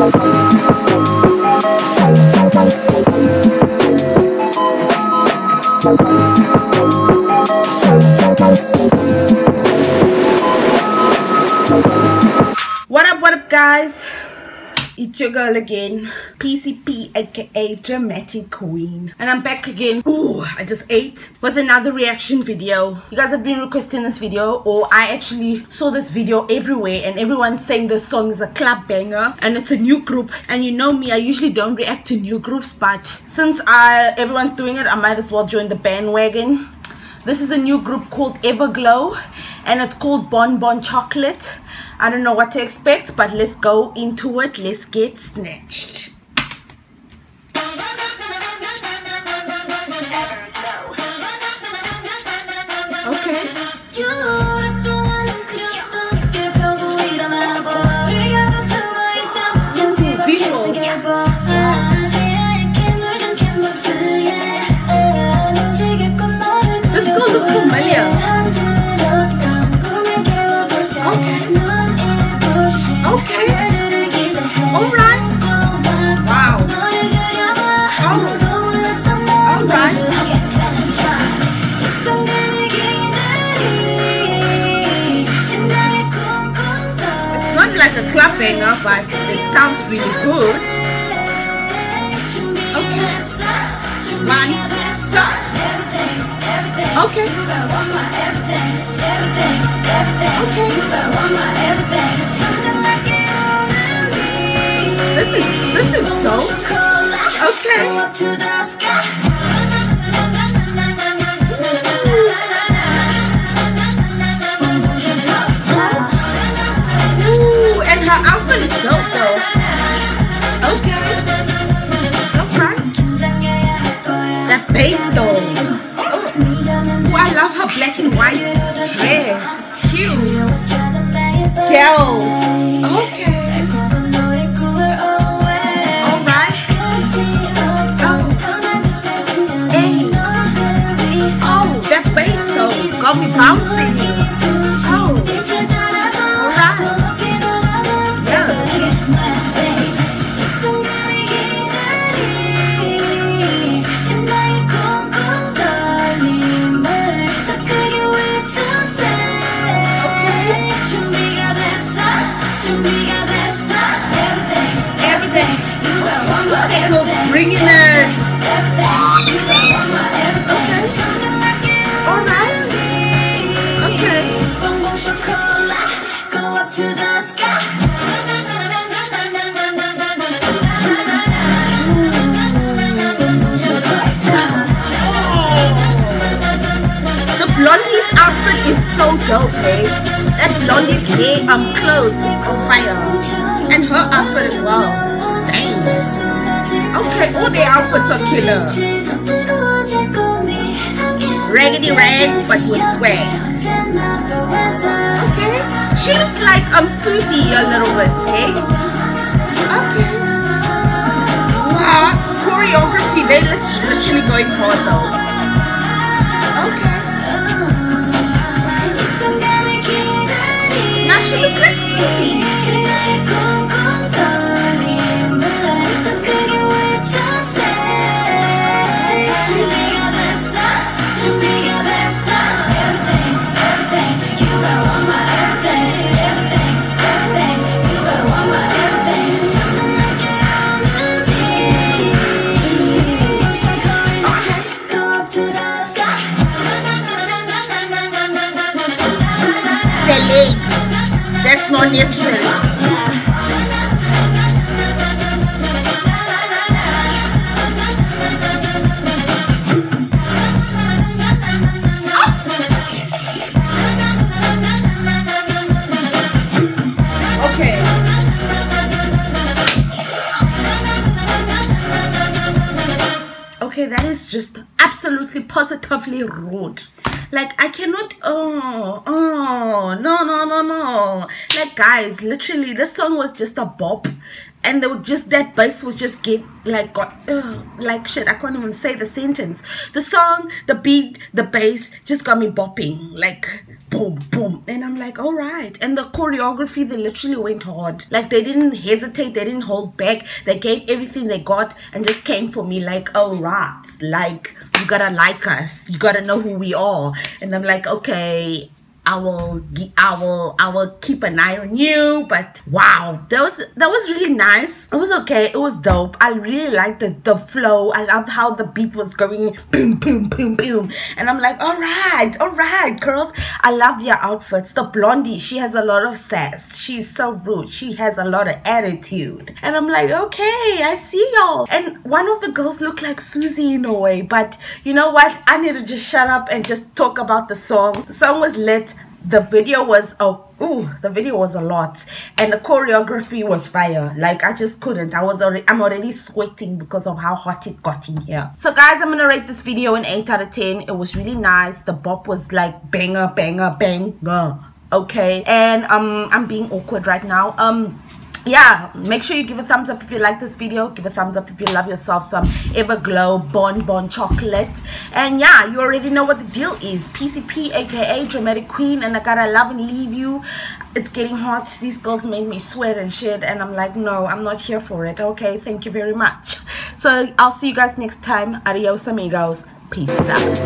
What up, what up, guys? It's your girl again, PCP, aka Dramatic Queen. And I'm back again. Ooh, I just ate with another reaction video. You guys have been requesting this video, or I actually saw this video everywhere, and everyone's saying this song is a club banger and it's a new group. And you know me, I usually don't react to new groups, but since I everyone's doing it, I might as well join the bandwagon. This is a new group called Everglow and it's called Bon Bon Chocolate. I don't know what to expect, but let's go into it. Let's get snatched. Banger, but it sounds really good. Okay. One, stop. Okay. This is this is dope. Okay. Bass though. Oh, I love her black and white dress. It's cute. Girls. Eh? That blondie's hair um clothes is on fire. And her outfit as well. Dang. Okay, all the outfits are killer. Raggedy rag, but with swag. Okay. She looks like um Susie a little bit, eh? Okay. Wow, choreography, they lit- literally going hard though. The leg. That's not necessary. Ah! Okay. Okay, that is just absolutely positively rude. Like I cannot oh oh no no no no. Like guys literally this song was just a bop. And they would just that bass was just get like got ugh, like shit. I can't even say the sentence. The song the beat the bass just got me bopping. Like boom boom. And i'm like all right. And the choreography they literally went hard. Like they didn't hesitate. They didn't hold back. They gave everything they got and just came for me. Like all right. Like gotta like us. You gotta know who we are. And i'm like okay I will, I will, I will keep an eye on you. But wow, that was that was really nice. It was okay. It was dope. I really liked the the flow. I loved how the beat was going boom, boom, boom, boom. And I'm like, all right, all right, girls. I love your outfits. The blondie, she has a lot of sass. She's so rude. She has a lot of attitude. And I'm like, okay, I see y'all. And one of the girls looked like Susie in a way. But you know what? I need to just shut up and just talk about the song. The song was lit the video was oh ooh the video was a lot. And the choreography was fire. Like i just couldn't. I was already i'm already sweating because of how hot it got in here. So guys i'm gonna rate this video an 8 out of 10 it was really nice. The bop was like banger banger banger. Okay? And um i'm being awkward right now. Um yeah make sure you give a thumbs up if you like this video. Give a thumbs up if you love yourself some everglow bon bon chocolate. And yeah you already know what the deal is. Pcp aka dramatic queen and i gotta love and leave you. It's getting hot. These girls made me sweat and shit and i'm like no i'm not here for it okay? Thank you very much. So i'll see you guys next time. Adios amigos. Peace out